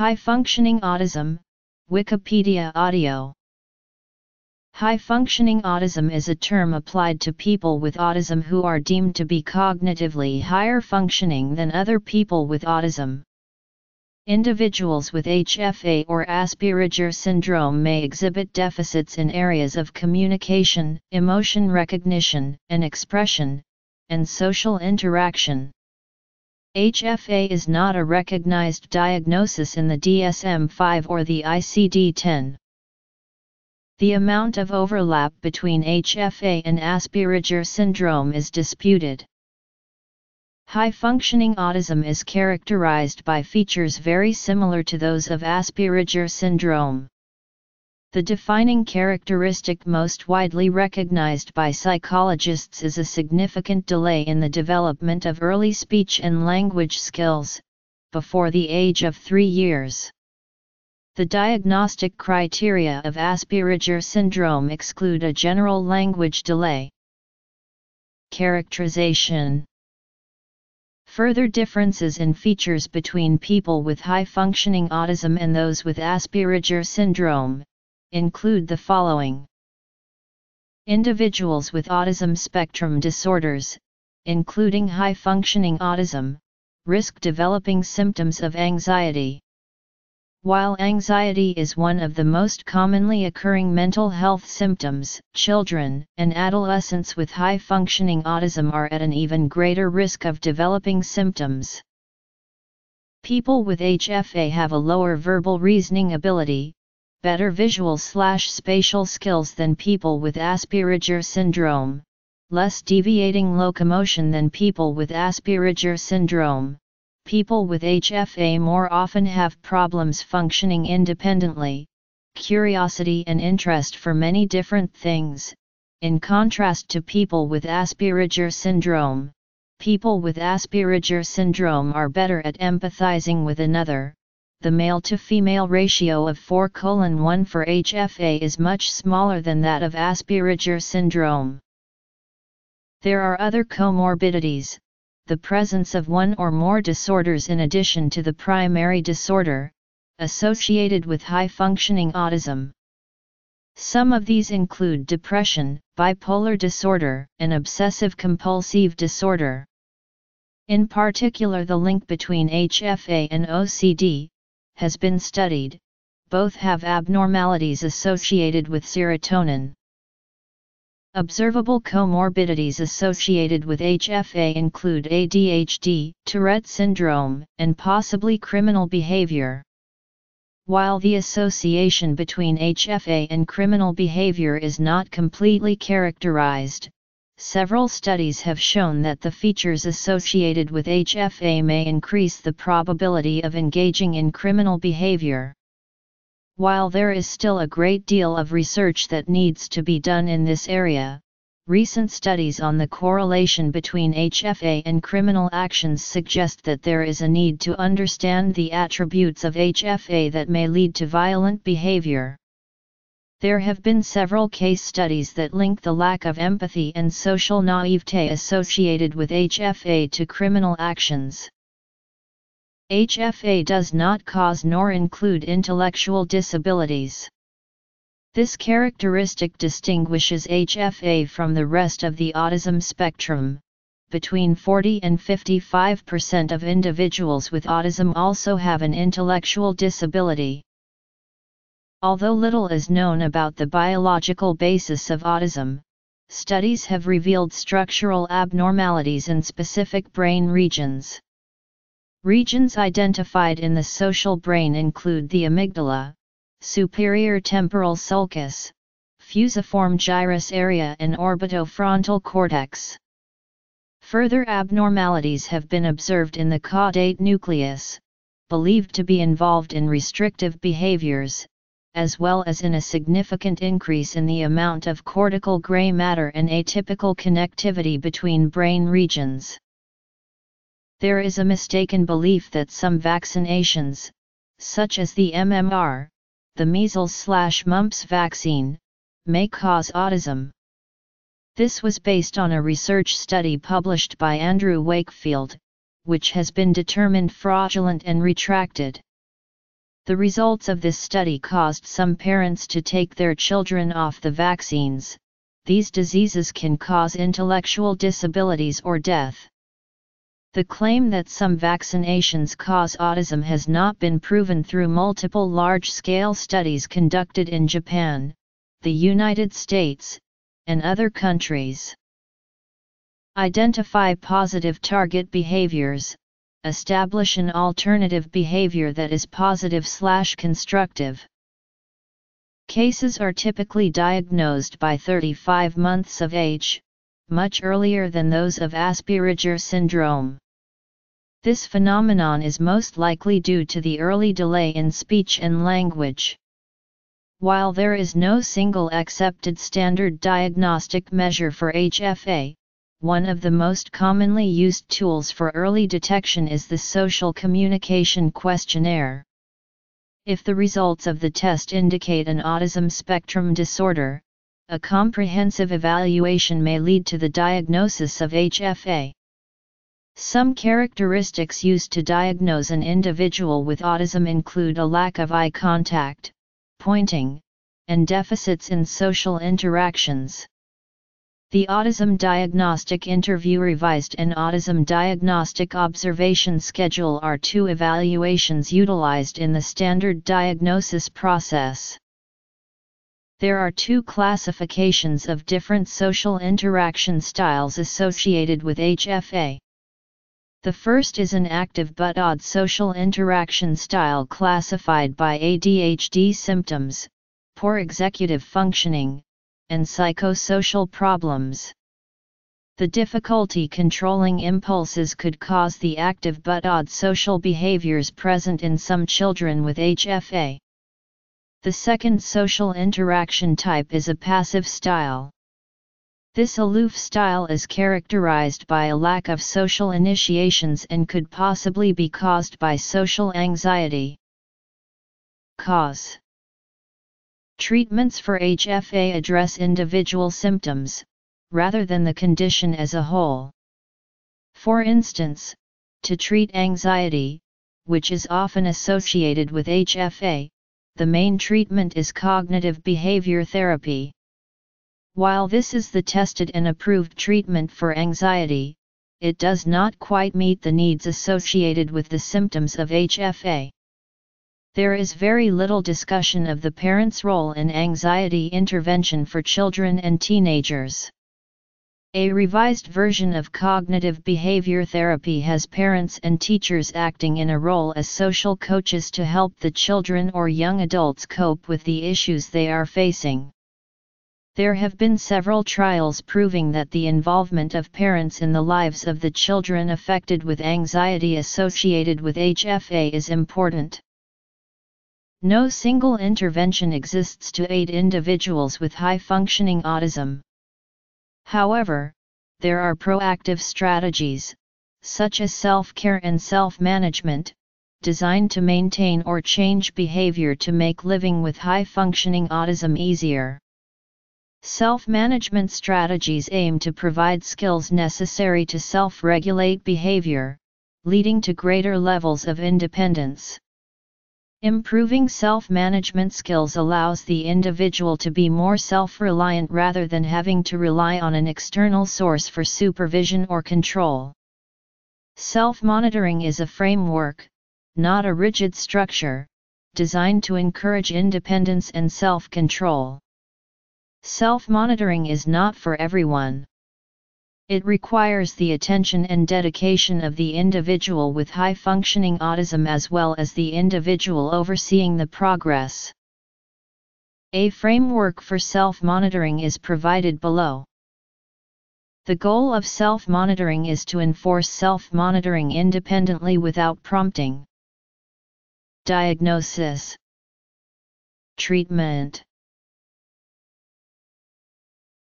High-functioning autism, Wikipedia audio High-functioning autism is a term applied to people with autism who are deemed to be cognitively higher functioning than other people with autism. Individuals with HFA or Asperger syndrome may exhibit deficits in areas of communication, emotion recognition and expression, and social interaction. HFA is not a recognized diagnosis in the DSM-5 or the ICD-10. The amount of overlap between HFA and Asperger syndrome is disputed. High-functioning autism is characterized by features very similar to those of Asperger syndrome. The defining characteristic most widely recognized by psychologists is a significant delay in the development of early speech and language skills, before the age of three years. The diagnostic criteria of Asperger syndrome exclude a general language delay. Characterization Further differences in features between people with high-functioning autism and those with Asperger syndrome include the following. Individuals with autism spectrum disorders, including high-functioning autism, risk developing symptoms of anxiety. While anxiety is one of the most commonly occurring mental health symptoms, children and adolescents with high-functioning autism are at an even greater risk of developing symptoms. People with HFA have a lower verbal reasoning ability, better visual slash spatial skills than people with Asperger syndrome, less deviating locomotion than people with Asperger syndrome. People with HFA more often have problems functioning independently, curiosity and interest for many different things, in contrast to people with Asperger syndrome. People with Asperger syndrome are better at empathizing with another, the male to female ratio of 4 1 for HFA is much smaller than that of Asperger syndrome. There are other comorbidities, the presence of one or more disorders in addition to the primary disorder, associated with high-functioning autism. Some of these include depression, bipolar disorder, and obsessive-compulsive disorder. In particular the link between HFA and OCD, has been studied, both have abnormalities associated with serotonin. Observable comorbidities associated with HFA include ADHD, Tourette syndrome, and possibly criminal behavior. While the association between HFA and criminal behavior is not completely characterized, Several studies have shown that the features associated with HFA may increase the probability of engaging in criminal behavior. While there is still a great deal of research that needs to be done in this area, recent studies on the correlation between HFA and criminal actions suggest that there is a need to understand the attributes of HFA that may lead to violent behavior. There have been several case studies that link the lack of empathy and social naivete associated with HFA to criminal actions. HFA does not cause nor include intellectual disabilities. This characteristic distinguishes HFA from the rest of the autism spectrum. Between 40 and 55% of individuals with autism also have an intellectual disability. Although little is known about the biological basis of autism, studies have revealed structural abnormalities in specific brain regions. Regions identified in the social brain include the amygdala, superior temporal sulcus, fusiform gyrus area and orbitofrontal cortex. Further abnormalities have been observed in the caudate nucleus, believed to be involved in restrictive behaviors, as well as in a significant increase in the amount of cortical gray matter and atypical connectivity between brain regions. There is a mistaken belief that some vaccinations, such as the MMR, the measles slash mumps vaccine, may cause autism. This was based on a research study published by Andrew Wakefield, which has been determined fraudulent and retracted. The results of this study caused some parents to take their children off the vaccines. These diseases can cause intellectual disabilities or death. The claim that some vaccinations cause autism has not been proven through multiple large-scale studies conducted in Japan, the United States, and other countries. Identify positive target behaviors, establish an alternative behavior that is positive slash constructive. Cases are typically diagnosed by 35 months of age, much earlier than those of Asperger syndrome. This phenomenon is most likely due to the early delay in speech and language. While there is no single accepted standard diagnostic measure for HFA, one of the most commonly used tools for early detection is the Social Communication Questionnaire. If the results of the test indicate an autism spectrum disorder, a comprehensive evaluation may lead to the diagnosis of HFA. Some characteristics used to diagnose an individual with autism include a lack of eye contact, pointing, and deficits in social interactions. The Autism Diagnostic Interview Revised and Autism Diagnostic Observation Schedule are two evaluations utilized in the standard diagnosis process. There are two classifications of different social interaction styles associated with HFA. The first is an active but odd social interaction style classified by ADHD symptoms, poor executive functioning, and psychosocial problems. The difficulty controlling impulses could cause the active but odd social behaviors present in some children with HFA. The second social interaction type is a passive style. This aloof style is characterized by a lack of social initiations and could possibly be caused by social anxiety. Cause Treatments for HFA address individual symptoms, rather than the condition as a whole. For instance, to treat anxiety, which is often associated with HFA, the main treatment is cognitive behavior therapy. While this is the tested and approved treatment for anxiety, it does not quite meet the needs associated with the symptoms of HFA. There is very little discussion of the parent's role in anxiety intervention for children and teenagers. A revised version of cognitive behavior therapy has parents and teachers acting in a role as social coaches to help the children or young adults cope with the issues they are facing. There have been several trials proving that the involvement of parents in the lives of the children affected with anxiety associated with HFA is important. No single intervention exists to aid individuals with high functioning autism. However, there are proactive strategies, such as self-care and self-management, designed to maintain or change behavior to make living with high-functioning autism easier. Self-management strategies aim to provide skills necessary to self-regulate behavior, leading to greater levels of independence. Improving self-management skills allows the individual to be more self-reliant rather than having to rely on an external source for supervision or control. Self-monitoring is a framework, not a rigid structure, designed to encourage independence and self-control. Self-monitoring is not for everyone. It requires the attention and dedication of the individual with high functioning autism as well as the individual overseeing the progress. A framework for self monitoring is provided below. The goal of self monitoring is to enforce self monitoring independently without prompting. Diagnosis Treatment